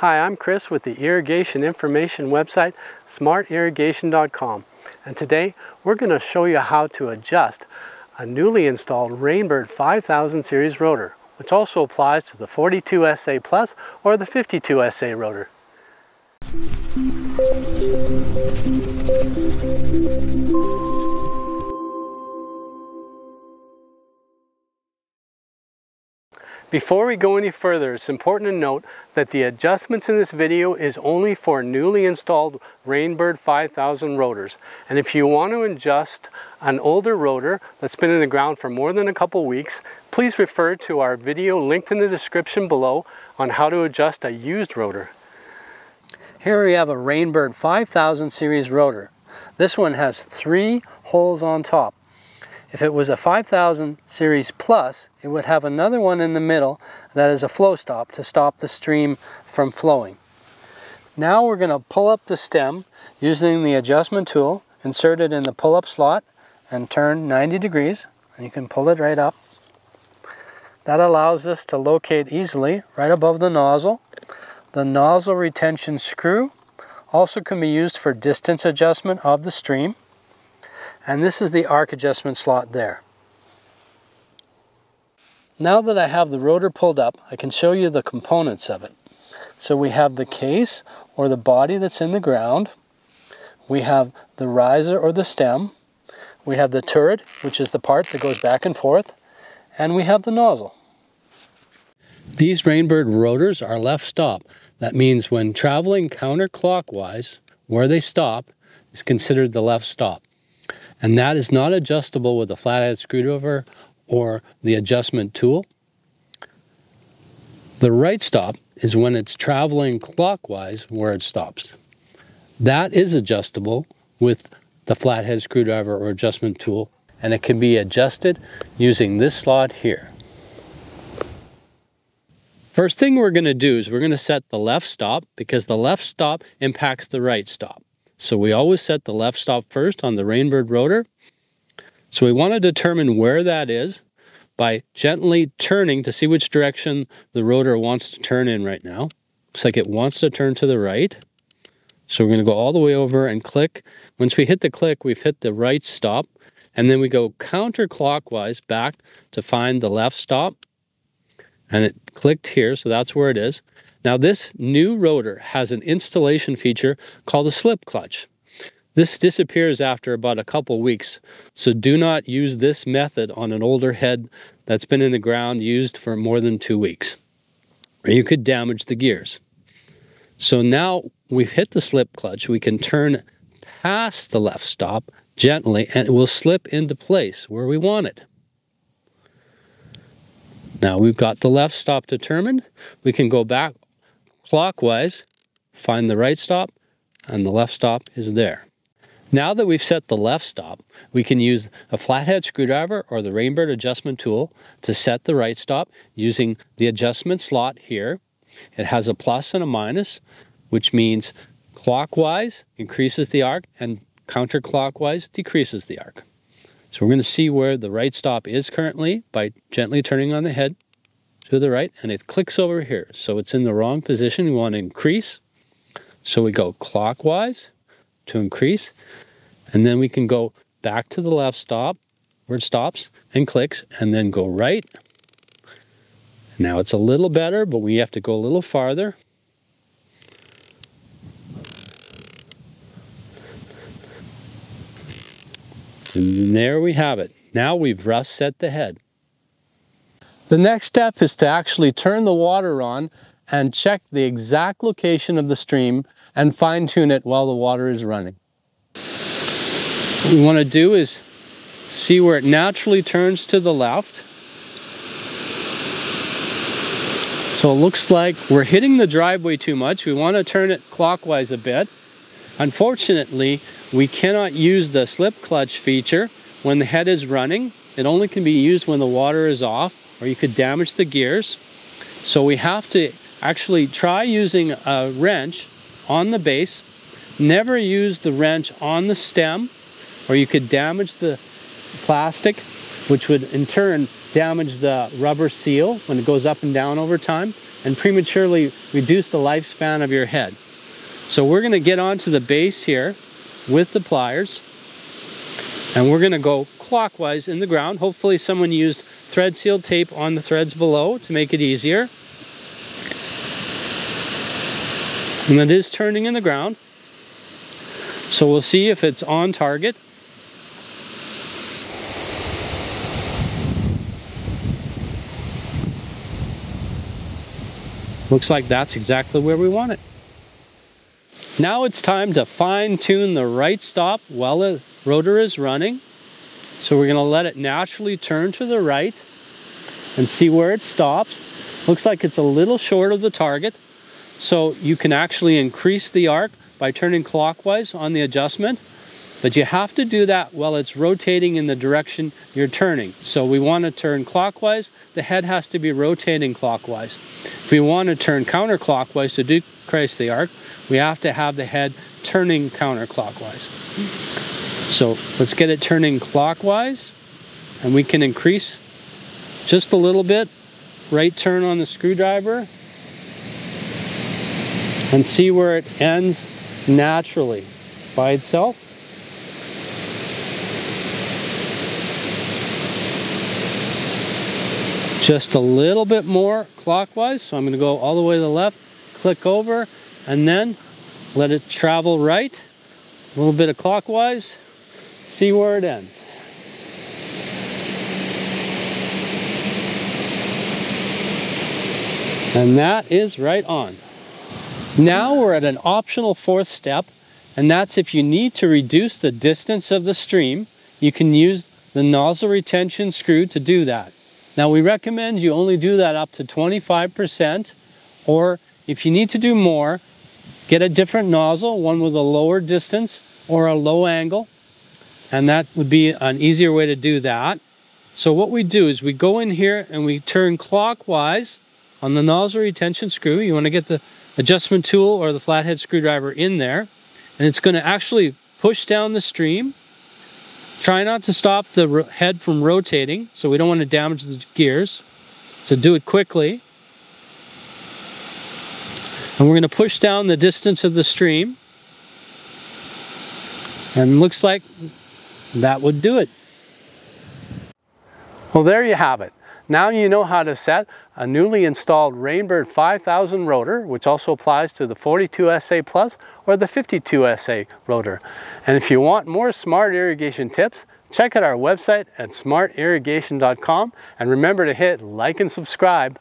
Hi, I'm Chris with the irrigation information website smartirrigation.com and today we're going to show you how to adjust a newly installed Rainbird 5000 series rotor which also applies to the 42 SA Plus or the 52 SA rotor. Before we go any further, it's important to note that the adjustments in this video is only for newly installed Rainbird 5000 rotors. And if you want to adjust an older rotor that's been in the ground for more than a couple weeks, please refer to our video linked in the description below on how to adjust a used rotor. Here we have a Rainbird 5000 series rotor. This one has three holes on top. If it was a 5000 series plus, it would have another one in the middle that is a flow stop to stop the stream from flowing. Now we're going to pull up the stem using the adjustment tool, insert it in the pull-up slot and turn 90 degrees. And you can pull it right up. That allows us to locate easily right above the nozzle. The nozzle retention screw also can be used for distance adjustment of the stream. And this is the arc adjustment slot there. Now that I have the rotor pulled up, I can show you the components of it. So we have the case or the body that's in the ground. We have the riser or the stem. We have the turret, which is the part that goes back and forth. And we have the nozzle. These Rainbird rotors are left stop. That means when traveling counterclockwise, where they stop is considered the left stop. And that is not adjustable with a flathead screwdriver or the adjustment tool. The right stop is when it's traveling clockwise where it stops. That is adjustable with the flathead screwdriver or adjustment tool and it can be adjusted using this slot here. First thing we're going to do is we're going to set the left stop because the left stop impacts the right stop. So we always set the left stop first on the Rainbird rotor. So we want to determine where that is by gently turning to see which direction the rotor wants to turn in right now. Looks like it wants to turn to the right. So we're going to go all the way over and click. Once we hit the click, we've hit the right stop. And then we go counterclockwise back to find the left stop. And it clicked here, so that's where it is. Now this new rotor has an installation feature called a slip clutch. This disappears after about a couple weeks, so do not use this method on an older head that's been in the ground used for more than two weeks, or you could damage the gears. So now we've hit the slip clutch, we can turn past the left stop gently and it will slip into place where we want it. Now we've got the left stop determined. We can go back clockwise, find the right stop, and the left stop is there. Now that we've set the left stop, we can use a flathead screwdriver or the Rainbird adjustment tool to set the right stop using the adjustment slot here. It has a plus and a minus, which means clockwise increases the arc and counterclockwise decreases the arc. So we're going to see where the right stop is currently by gently turning on the head to the right and it clicks over here. So it's in the wrong position. We want to increase. So we go clockwise to increase and then we can go back to the left stop where it stops and clicks and then go right. Now it's a little better, but we have to go a little farther. And there we have it. Now we've rough set the head. The next step is to actually turn the water on and check the exact location of the stream and fine tune it while the water is running. What we want to do is see where it naturally turns to the left. So it looks like we're hitting the driveway too much. We want to turn it clockwise a bit. Unfortunately, we cannot use the slip clutch feature when the head is running. It only can be used when the water is off or you could damage the gears. So we have to actually try using a wrench on the base. Never use the wrench on the stem or you could damage the plastic which would in turn damage the rubber seal when it goes up and down over time and prematurely reduce the lifespan of your head. So we're going to get onto the base here with the pliers and we're going to go clockwise in the ground. Hopefully someone used thread seal tape on the threads below to make it easier. And it is turning in the ground. So we'll see if it's on target. Looks like that's exactly where we want it. Now it's time to fine tune the right stop while the rotor is running. So we're gonna let it naturally turn to the right and see where it stops. Looks like it's a little short of the target. So you can actually increase the arc by turning clockwise on the adjustment, but you have to do that while it's rotating in the direction you're turning. So we want to turn clockwise, the head has to be rotating clockwise. If we want to turn counterclockwise to decrease the arc, we have to have the head turning counterclockwise. So let's get it turning clockwise, and we can increase just a little bit. Right turn on the screwdriver, and see where it ends naturally by itself. Just a little bit more clockwise. So I'm going to go all the way to the left, click over, and then let it travel right. A little bit of clockwise. See where it ends. And that is right on. Now we're at an optional fourth step, and that's if you need to reduce the distance of the stream, you can use the nozzle retention screw to do that. Now we recommend you only do that up to 25%, or if you need to do more, get a different nozzle, one with a lower distance or a low angle, and that would be an easier way to do that. So what we do is we go in here and we turn clockwise on the nozzle retention screw. You want to get the adjustment tool or the flathead screwdriver in there and it's going to actually push down the stream. Try not to stop the head from rotating so we don't want to damage the gears. So do it quickly. And we're going to push down the distance of the stream. And looks like that would do it. Well, there you have it. Now you know how to set a newly installed Rainbird 5000 rotor, which also applies to the 42SA Plus or the 52SA rotor. And if you want more smart irrigation tips, check out our website at smartirrigation.com and remember to hit like and subscribe.